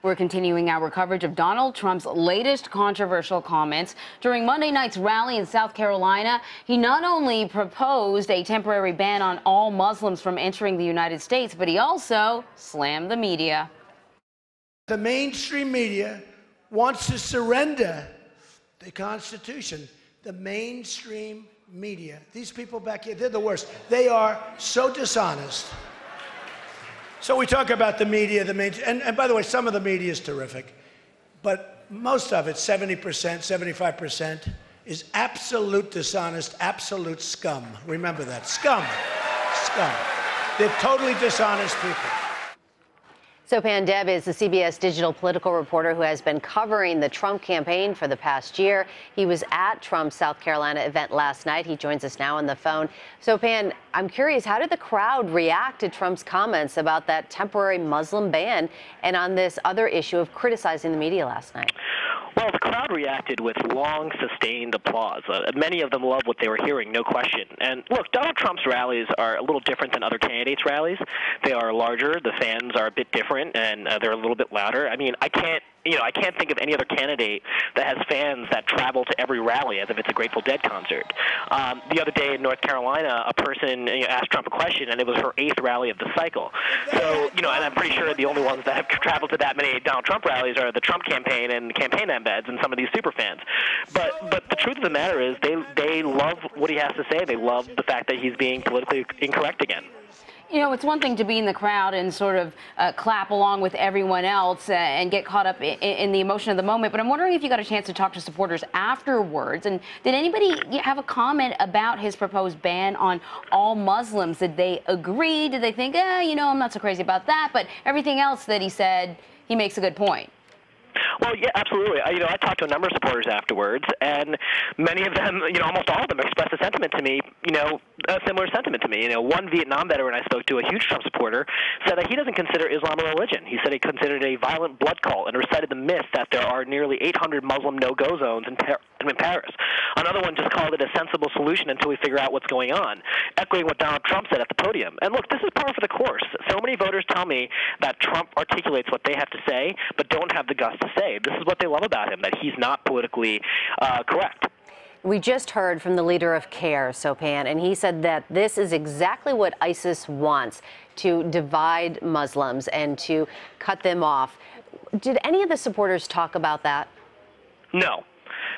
We're continuing our coverage of Donald Trump's latest controversial comments. During Monday night's rally in South Carolina, he not only proposed a temporary ban on all Muslims from entering the United States, but he also slammed the media. The mainstream media wants to surrender the Constitution. The mainstream media, these people back here, they're the worst. They are so dishonest. So we talk about the media, the main, and, and by the way, some of the media is terrific, but most of it, 70%, 75%, is absolute dishonest, absolute scum. Remember that. Scum. Scum. They're totally dishonest people. Sopan Deb is the CBS digital political reporter who has been covering the Trump campaign for the past year. He was at Trump's South Carolina event last night. He joins us now on the phone. Sopan, I'm curious, how did the crowd react to Trump's comments about that temporary Muslim ban and on this other issue of criticizing the media last night? Well, the crowd reacted with long, sustained applause. Uh, many of them loved what they were hearing, no question. And look, Donald Trump's rallies are a little different than other candidates' rallies. They are larger, the fans are a bit different, and uh, they're a little bit louder. I mean, I can't you know, I can't think of any other candidate that has fans that travel to every rally as if it's a Grateful Dead concert. Um, the other day in North Carolina, a person you know, asked Trump a question, and it was her eighth rally of the cycle. So, you know, and I'm pretty sure the only ones that have traveled to that many Donald Trump rallies are the Trump campaign and campaign and some of these super fans. But, but the truth of the matter is, they they love what he has to say. They love the fact that he's being politically incorrect again. You know, it's one thing to be in the crowd and sort of uh, clap along with everyone else uh, and get caught up in, in, the emotion of the moment, but I'm wondering if you got a chance to talk to supporters afterwards. And did anybody have a comment about his proposed ban on all Muslims? Did they agree? Did they think, eh, you know, I'm not so crazy about that? But everything else that he said, he makes a good point. Well, yeah, absolutely. I, you know, I talked to a number of supporters afterwards, and many of them, you know, almost all of them expressed a sentiment to me, you know, a similar sentiment to me. You know, one Vietnam veteran I spoke to, a huge Trump supporter, said that he doesn't consider Islam a religion. He said he considered it a violent blood cult and recited the myth that there are nearly 800 Muslim no-go zones in, Par- in Paris. Another one just called it a sensible solution until we figure out what's going on, echoing what Donald Trump said at the podium. And look, this is par for the course. So many voters tell me that Trump articulates what they have to say, but don't have the guts to say. This is what they love about him, that he's not politically uh, correct. We just heard from the leader of CAIR, Sopan, and he said that this is exactly what ISIS wants to divide Muslims and to cut them off. Did any of the supporters talk about that? No,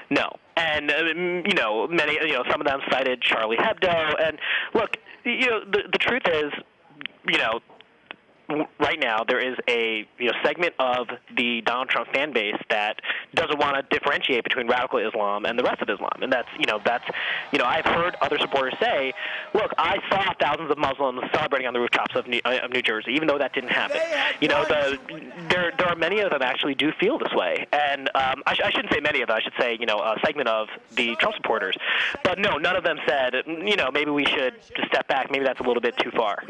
no. And, uh, you know, many, you know, some of them cited Charlie Hebdo. And look, you know, the, the truth is, you know, right now there is a you know segment of the Donald Trump fan base that doesn't want to differentiate between radical Islam and the rest of Islam, and that's you know that's you know I've heard other supporters say, look, I saw thousands of Muslims celebrating on the rooftops of New, of New Jersey, even though that didn't happen. You know, the there there are many of them actually do feel this way, and um, I, sh- I shouldn't say many of them. I should say you know a segment of the Trump supporters, but no, none of them said you know maybe we should just step back. Maybe that's a little bit too far.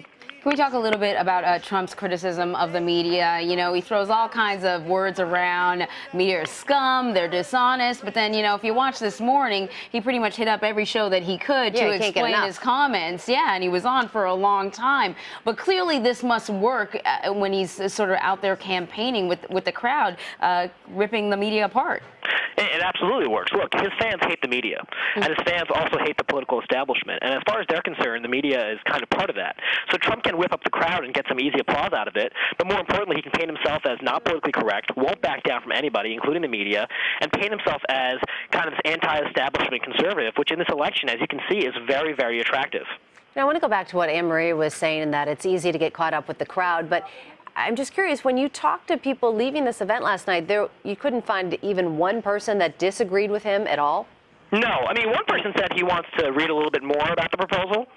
Can we talk a little bit about uh, Trump's criticism of the media? You know, he throws all kinds of words around. Media scum, they're dishonest. But then, you know, if you watch this morning, he pretty much hit up every show that he could yeah, to explain his comments. Yeah, and he was on for a long time. But clearly, this must work uh, when he's uh, sort of out there campaigning with with the crowd, uh, ripping the media apart. It, absolutely works. Look, his fans hate the media, and his fans also hate the political establishment. And as far as they're concerned, the media is kind of part of that. So Trump can whip up the crowd and get some easy applause out of it. But more importantly, he can paint himself as not politically correct, won't back down from anybody, including the media, and paint himself as kind of this anti-establishment conservative, which in this election, as you can see, is very, very attractive. Now, I want to go back to what Anne Marie was saying, in that it's easy to get caught up with the crowd. But I'm just curious, when you talked to people leaving this event last night, there you couldn't find even one person that disagreed with him at all? No. I mean, one person said he wants to read a little bit more about the proposal.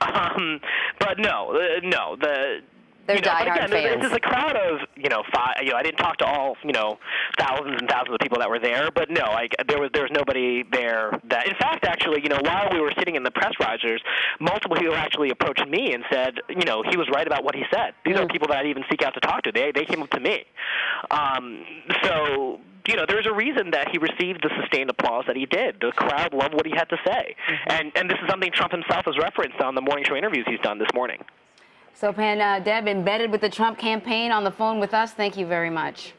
Um, but no, uh, no. The they're you know, diehard again, fans. This is a crowd of you know five. You know, I didn't talk to all you know thousands and thousands of people that were there, but no, I, there was there was nobody there that. In fact, actually, you know, while we were sitting in the press risers, multiple people actually approached me and said, you know, he was right about what he said. These mm. are people that I didn't even seek out to talk to. They they came up to me. Um, so you know, there's a reason that he received the sustained applause that he did. The crowd loved what he had to say, mm-hmm. and and this is something Trump himself has referenced on the morning show interviews he's done this morning. Sopan uh, Deb, embedded with the Trump campaign on the phone with us, thank you very much.